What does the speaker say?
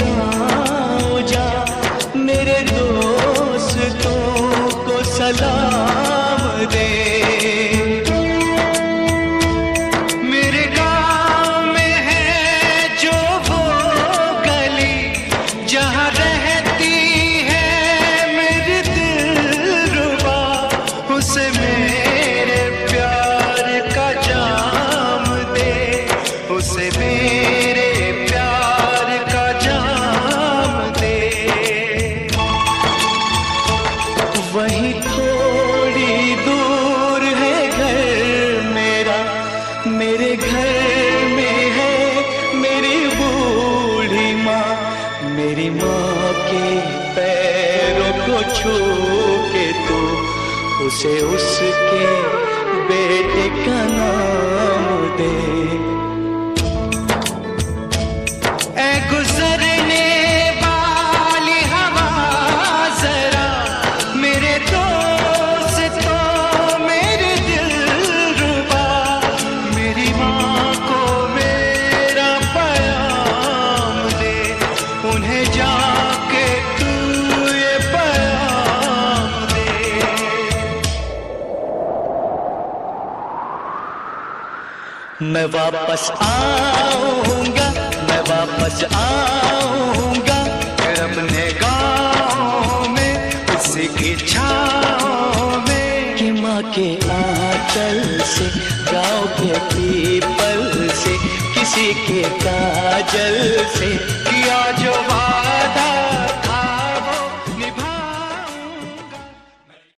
गाँव जा, मेरे दोस्तों को सलाम दे। मेरे गाँव में है जो वो गली, जहाँ रहती है मेरे दिल रुबा उसे मेरे प्यार का जाम दे, उसे मेरे मेरी माँ के पैरों को छू के तू उसे उसके बेटे उन्हें जाके तू ये पैगाम दे। मैं वापस आऊँगा, मैं वापस आऊँगा, फिर अपने गाँव में, उसी की छाँव में। कि माँ के आंचल से, गाँव के पीपल से, किसी के काजल से किया जो वादा